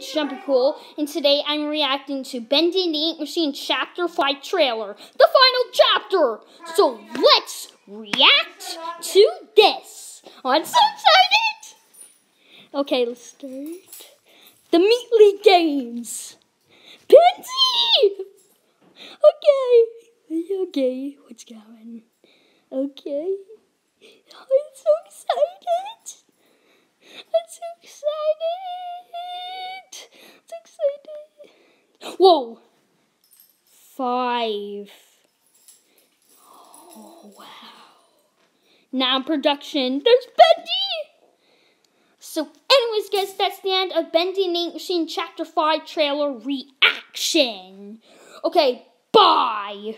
it's Jumpy Cool, and today I'm reacting to Bendy and the Ink Machine Chapter 5 trailer, the final chapter! So let's react to this! I'm so excited! Okay, let's start. The Meatly Games! Bendy! Okay, okay, what's going? Okay, I'm so excited! I'm so excited! So excited! Whoa! Five. Oh wow! Now production. There's Bendy. So, anyways, guys, that's the end of Bendy Ink Machine Chapter Five trailer reaction. Okay, bye.